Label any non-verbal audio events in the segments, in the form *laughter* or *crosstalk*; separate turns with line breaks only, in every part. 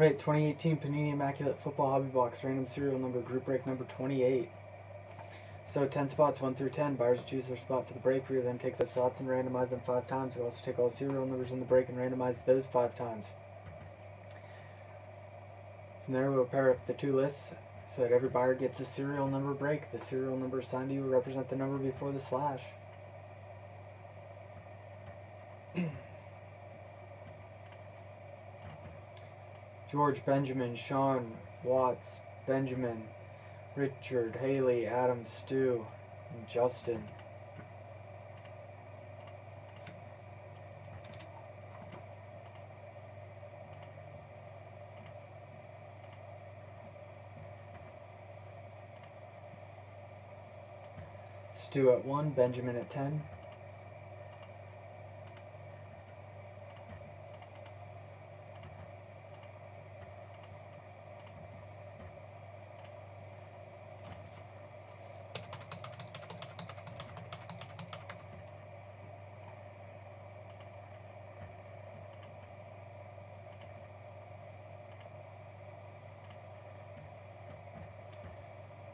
Right, 2018 Panini Immaculate Football Hobby Box, random serial number, group break number 28. So 10 spots, 1 through 10. Buyers choose their spot for the break. We then take those slots and randomize them 5 times. We also take all serial numbers in the break and randomize those 5 times. From there, we'll pair up the two lists so that every buyer gets a serial number break. The serial number assigned to you will represent the number before the slash. *clears throat* George, Benjamin, Sean, Watts, Benjamin, Richard, Haley, Adam, Stu, and Justin. Stu at 1, Benjamin at 10.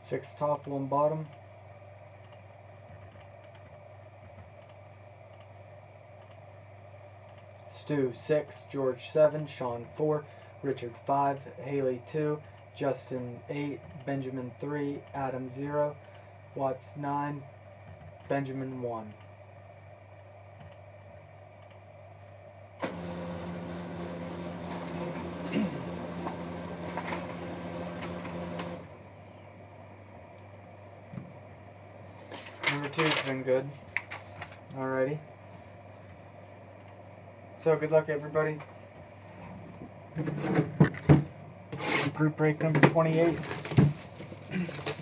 Six top, one bottom. Stu 6, George 7, Sean 4, Richard 5, Haley 2, Justin 8, Benjamin 3, Adam 0, Watts 9, Benjamin 1. Number two's been good. Alrighty. So good luck everybody. Group break number 28. *clears throat*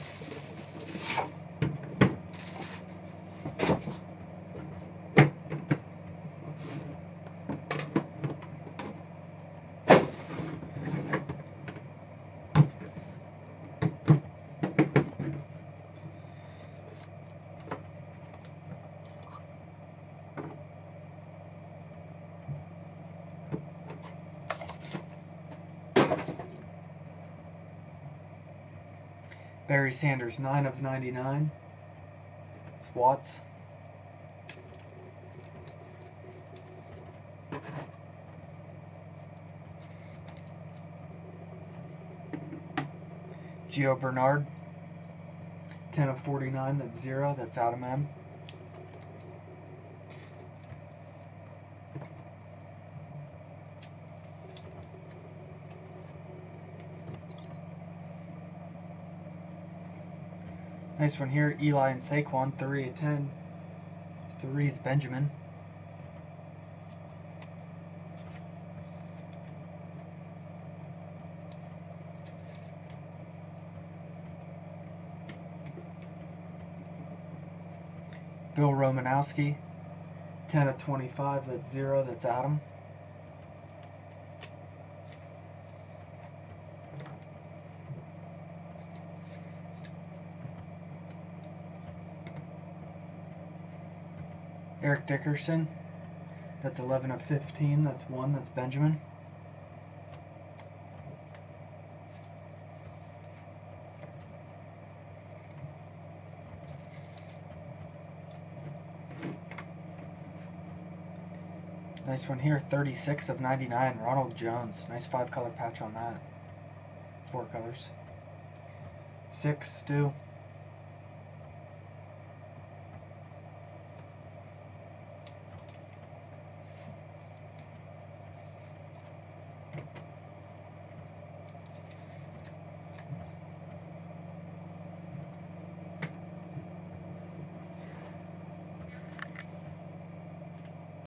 Barry Sanders, 9 of 99. It's Watts. Gio Bernard, 10 of 49. That's 0. That's Adam M. Nice one here. Eli and Saquon, 3 of 10. 3 is Benjamin. Bill Romanowski, 10 of 25. That's 0. That's Adam. Eric Dickerson. That's 11 of 15. That's 1. That's Benjamin. Nice one here. 36 of 99. Ronald Jones. Nice five color patch on that. Four colors. Six, Stu.